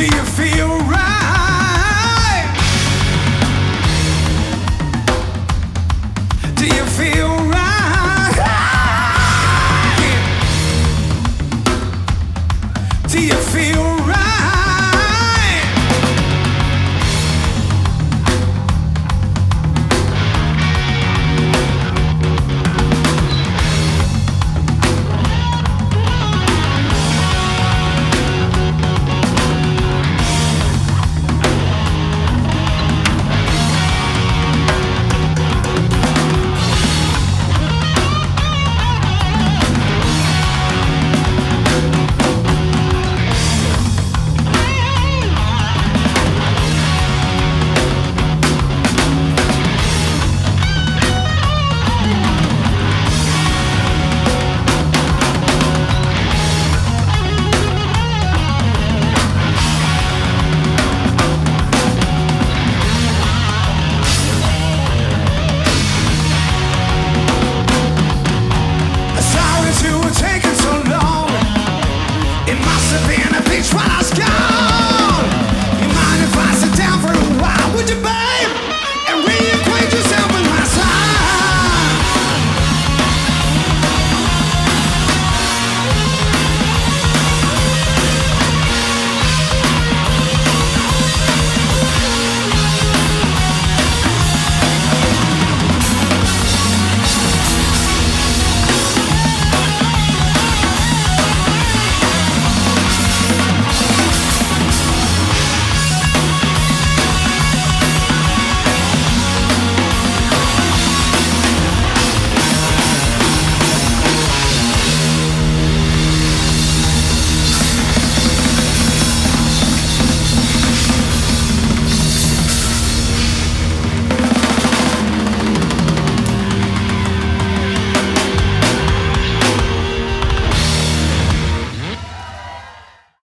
Do you feel right? Do you feel right? Do you feel